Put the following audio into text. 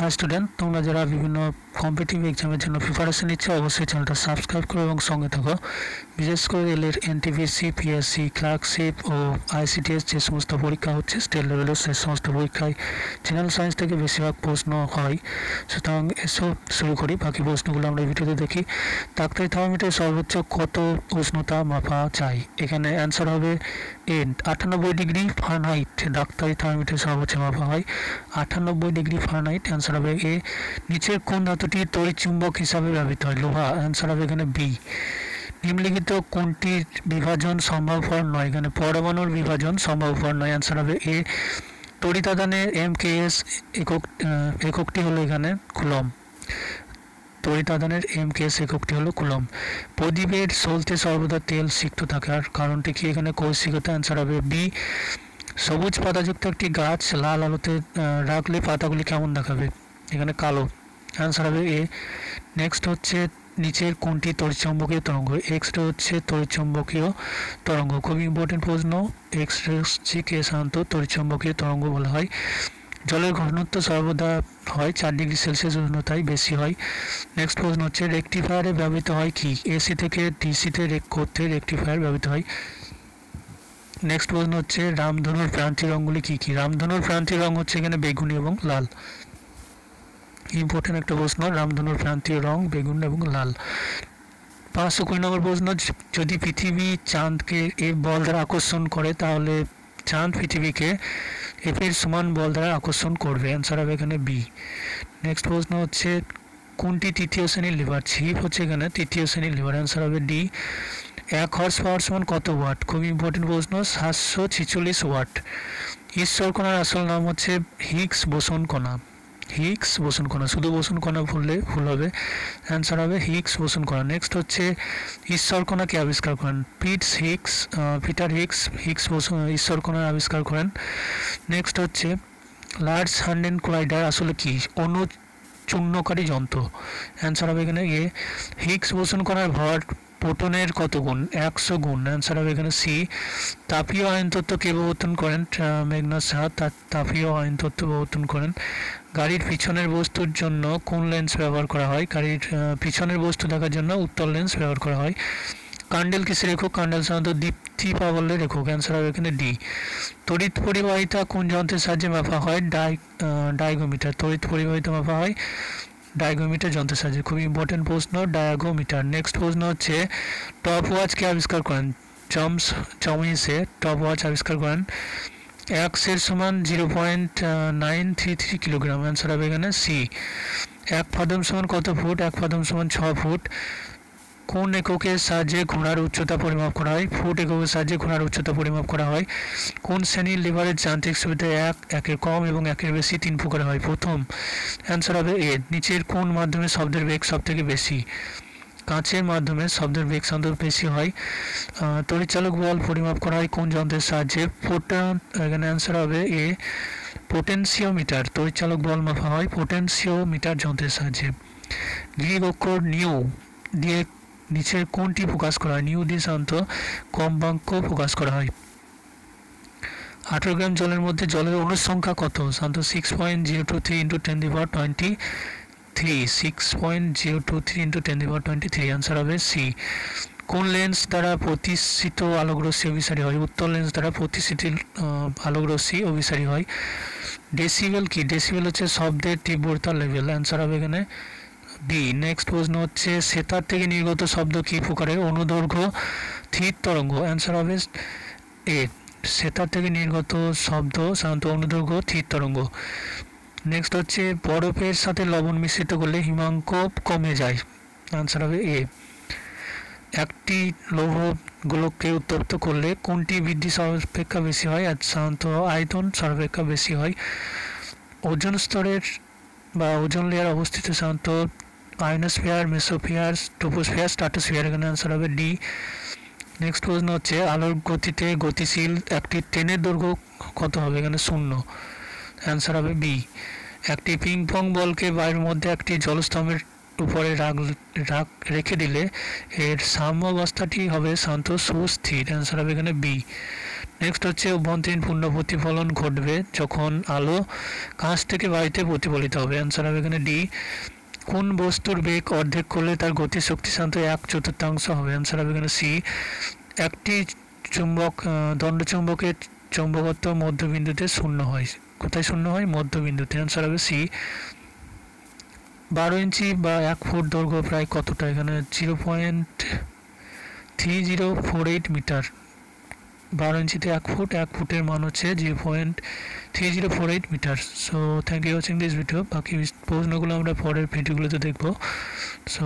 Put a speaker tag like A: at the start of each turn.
A: High student তোমরা যারা বিভিন্ন কম্পিটিভ এক্সামের জন্য প্রিপারেশন নিচ্ছ, অবশ্যই চ্যানেলটা সাবস্ক্রাইব করো এবং সঙ্গে থাকো। বিশেষ করে রেলের এনটিপিসি পিএসসি ক্লার্কশিপ ও আইসিটিএস যে সমস্ত পরীক্ষা হচ্ছে স্টেট লেভেলের সে সমস্ত পরীক্ষায় জেনারেল সায়েন্স থেকে বেশিরভাগ প্রশ্ন হয়। সুতরাং এসব শুরু করি, বাকি প্রশ্নগুলো আমরা ভিডিওতে দেখি। ডাক্তারি থার্মোমিটার সর্বোচ্চ কত উষ্ণতা মাপা চাই এখানে অ্যান্সার হবে এ আটানব্বই ডিগ্রি ফারেনহাইট ডাক্তারি থার্মোমিটার সর্বোচ্চ মাপা হয়। আটানব্বই ডিগ্রি ফারেনহাইট অ্যান্সার হবে এ নিচের কোন ধাতুটি তড়িৎ চুম্বক হিসাবে ব্যবহৃত হয়? লোহা অ্যান্সার হবে এখানে বি নিম্নলিখিত কোনটির বিভাজন সম্ভবপর নয়? এখানে পরমাণুর বিভাজন সম্ভবপর নয় অ্যান্সার হবে এ তড়িতাদানের এম কে এস একক এককটি হলো এখানে কুলম তড়িতাদানের এম কে এককটি হলো কুলম। প্রদীপের সলতে সর্বদা তেল সিক্ত থাকে, আর কারণটি কি? এখানে কৌশিকতা অ্যান্সার হবে বি, সবুজ পাতাযুক্ত একটি গাছ লাল আলোতে রাখলে পাতাগুলি কেমন দেখাবে? এখানে কালো। অ্যান্সার হবে এ। নেক্সট হচ্ছে নিচের কোনটি তড়িৎচম্বকীয় তরঙ্গ? এক্স রে হচ্ছে তড়িৎচম্বকীয় তরঙ্গ। খুব ইম্পর্টেন্ট প্রশ্ন। এক্স রে হচ্ছে কে সাধারণত তড়িৎচম্বকীয় তরঙ্গ বলা হয়। জলের ঘনত্ব সর্বদা হয় চার ডিগ্রি সেলসিয়াস উষ্ণতায় বেশি হয়। নেক্সট প্রশ্ন হচ্ছে, রেকটিফায়ারে ব্যবহৃত হয় কি? এসি থেকে ডিসিতে রেক করতে রেকটিফায়ার ব্যবহৃত হয়। নেক্সট প্রশ্ন হচ্ছে, রামধনুর প্রান্তি রঙগুলি কী কী? রামধনুর প্রান্তি রং হচ্ছে এখানে বেগুনি এবং লাল। ইম্পর্টেন্ট একটা প্রশ্ন, রামধনুর প্রান্তীয় রং বেগুন এবং লাল। পাঁচশো কুড়ি নম্বর প্রশ্ন যদি পৃথিবী চাঁদকে এ বল দ্বারা আকর্ষণ করে, তাহলে চাঁদ পৃথিবীকে এফ এর সমান বল দ্বারা আকর্ষণ করবে। অ্যান্সার হবে এখানে বি নেক্সট প্রশ্ন হচ্ছে, কোনটি তৃতীয় শ্রেণির লিভার ছিপ হচ্ছে এখানে তৃতীয় শ্রেণির লিভার অ্যান্সার হবে ডি এক হর্স পাওয়ার সমান কত ওয়াট খুব ইম্পর্টেন্ট প্রশ্ন, সাতশো ছিচল্লিশ ওয়াট ঈশ্বর কণার আসল নাম হচ্ছে হিগস বোসন কণা হিগস বোসন কণা। শুধু বোসন কণা বললে ভুল হবে। অ্যান্সার হবে হিক্স বোসন কণা। নেক্সট হচ্ছে ঈশ্বর কণা কে আবিষ্কার করেন। পিটস Higgs Peter Higgs Higgs boson, ঈশ্বর কণার আবিষ্কার করেন। নেক্সট হচ্ছে লার্জ হ্যান্ডেন ক্লাইডার আসলে কি? অনু চূর্ণকারী যন্ত্র। অ্যান্সার হবে এখানে, এ হিক্স বোসন কণার ভর প্রোটনের কত গুণ? একশো গুণ। অ্যান্সার হবে এখানে সি তাপীয় আইন তত্ত্ব কে প্রবর্তন করেন? আহ, মেঘনাথ সাহা। তা তাপীয় আইন তত্ত্ব প্রবর্তন করেন। গাড়ির পিছনের বস্তুর জন্য কোন লেন্স ব্যবহার করা হয়? গাড়ির পিছনের বস্তু দেখার জন্য উত্তর লেন্স ব্যবহার করা হয়। কান্ডেল কিসের একক কান্ডেল সাধারণত দীপ্তি পাবলের একক অ্যান্সার হবে এখানে ডি তড়িৎ পরিবাহিতা কোন যন্ত্রের সাহায্যে মাপা হয়? ডাই ডাইগোমিটার তড়িৎ পরিবাহিতা মাপা হয় ডায়াগোমিটার যন্ত্রের সাহায্যে খুবই ইম্পর্টেন্ট প্রশ্ন, ডায়াগোমিটার। নেক্সট প্রশ্ন হচ্ছে টপ ওয়াচকে আবিষ্কার করেন? চমস চমিসে টপ ওয়াচ আবিষ্কার করেন। এক সের সমান zero point nine three three kilogram answer হবে এখানে সি এক ফাদম সমান কত ফুট? এক ফাদম সমান ছ ফুট। কোন এককের সাহায্যে ঘোড়ার উচ্চতা পরিমাপ করা হয়? ফুট এককের সাহায্যে ঘোড়ার উচ্চতা পরিমাপ করা হয়। কোন শ্রেণির লিভারের যান্ত্রিক সুবিধা এক একের কম এবং একের বেশি তিন প্রকার হয়? প্রথম অ্যান্সার হবে এ নিচের কোন মাধ্যমে শব্দের বেগ সব থেকে বেশি? কাঁচের মাধ্যমে শব্দের বেগ সাধারণত বেশি হয়। আহ, তড়িৎচালক বল পরিমাপ করা হয় কোন যন্ত্রের সাহায্যে? পোটান এখানে অ্যান্সার হবে এ পোটেনসিওমিটার তড়িৎচালক বল মাপা হয় পোটেনসিওমিটার যন্ত্রের সাহায্যে। গ্রিক অক্ষর নিউ দিয়ে নিচের কোনটি প্রকাশ করা হয়? নিউ সাধারণত কম্পাঙ্ক প্রকাশ করা হয়। আঠেরো গ্রাম জলের মধ্যে জলের অণুর সংখ্যা কত? সাধারণত six point zero two three into ten the power twenty three six point zero two three into ten the power twenty three answer হবে সি কোন লেন্স দ্বারা প্রতিষ্ঠিত আলোকরশ্মি অভিসারী হয়? উত্তর লেন্স দ্বারা প্রতিষ্ঠিত আলোকরশ্মি অভিসারী হয়। ডেসিবেল কি? ডেসিবেল হচ্ছে শব্দের তীব্রতা লেভেল অ্যান্সার হবে এখানে। বি নেক্সট প্রশ্ন হচ্ছে সেতার থেকে নির্গত শব্দ কী প্রকারের অনুদৈর্ঘ্য থির তরঙ্গ। অ্যান্সার হবে এ সেতার থেকে নির্গত শব্দ সাধারণত অনুদৈর্ঘ্য থির তরঙ্গ। নেক্সট হচ্ছে, বরফের সাথে লবণ মিশ্রিত করলে হিমাঙ্ক কমে যায়। আনসার হবে এ একটি লৌহ গোলককে উত্তপ্ত করলে কোনটি বৃদ্ধি সর্বাপেক্ষা বেশি হয়? আর সাধারণত আয়তন সর্বাপেক্ষা বেশি হয়। ওজন স্তরের বা ওজন লেয়ার অবস্থিত সাধারণত আয়নোস্ফিয়ার মেসোফিয়ার টোপোস্ফিয়ার স্ট্রাটোস্ফিয়ার এখানে আনসার হবে ডি নেক্সট প্রশ্ন হচ্ছে, আলোর গতিতে গতিশীল একটি ট্রেনের দৈর্ঘ্য কত হবে? এখানে শূন্য। অ্যান্সার হবে বি একটি পিং পং বলকে বায়ুর মধ্যে একটি জলস্তম্ভের উপরে রাখ রাখ, রেখে দিলে এর সাম্য অবস্থাটি হবে শান্ত, সুস্থির। অ্যান্সার হবে এখানে বি নেক্সট হচ্ছে অভ্যন্তরীণ পূর্ণ প্রতিফলন ঘটবে যখন আলো কাঁচ থেকে বাড়িতে প্রতিফলিত হবে। অ্যান্সার হবে এখানে ডি কোন বস্তুর বেগ অর্ধেক করলে তার গতি শক্তি সাধারণত এক চতুর্থাংশ হবে? অ্যান্সার হবে এখানে সি একটি চুম্বক দণ্ড চুম্বকের চুম্বকত্ব মধ্যবিন্দুতে শূন্য হয়। কোথায় শূন্য হয়? মধ্যবিন্দুতে। অ্যান্সার হবে সি বারো ইঞ্চি বা এক ফুট দৈর্ঘ্য প্রায় কতটা? এখানে zero point three zero four eight metre বারো ইঞ্চিতে এক ফুট, এক ফুটের মান হচ্ছে zero point three zero four eight metre. So thank you watching this video বাকি প্রশ্নগুলো আমরা পরের ভিডিওগুলোতে দেখব। সো